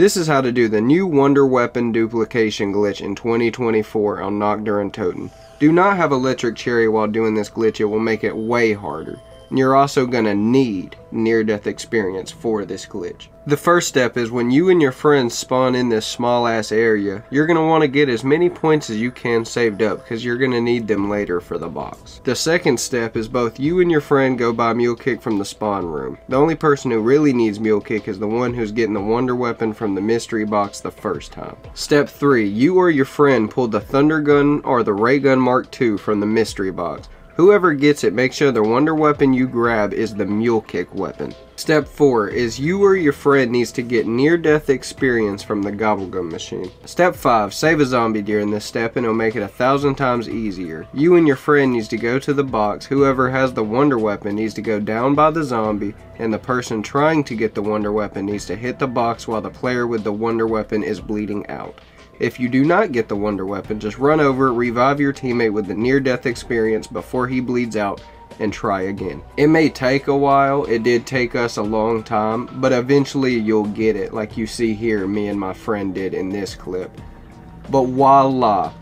This is how to do the new Wonder Weapon duplication glitch in 2024 on Nacht der Untoten. Do not have Electric Cherry while doing this glitch, it will make it way harder. You're also going to need near-death experience for this glitch. The first step is when you and your friends spawn in this small ass area, you're going to want to get as many points as you can saved up because you're going to need them later for the box. The second step is both you and your friend go buy Mule Kick from the spawn room. The only person who really needs Mule Kick is the one who's getting the Wonder Weapon from the mystery box the first time. Step 3. You or your friend pull the Thunder Gun or the Ray Gun Mark II from the mystery box. Whoever gets it, make sure the wonder weapon you grab is the mule kick weapon. Step 4 is you or your friend needs to get near-death experience from the gobblegum machine. Step 5, save a zombie during this step and it'll make it a thousand times easier. You and your friend needs to go to the box, whoever has the wonder weapon needs to go down by the zombie, and the person trying to get the wonder weapon needs to hit the box while the player with the wonder weapon is bleeding out. If you do not get the Wonder Weapon, just run over, revive your teammate with the near-death experience before he bleeds out, and try again. It may take a while, it did take us a long time, but eventually you'll get it like you see here me and my friend did in this clip. But voila,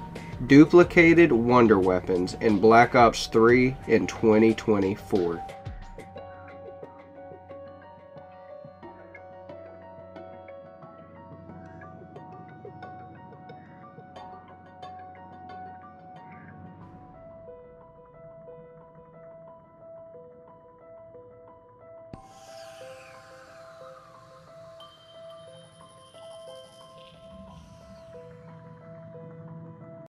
duplicated Wonder Weapons in Black Ops 3 in 2024.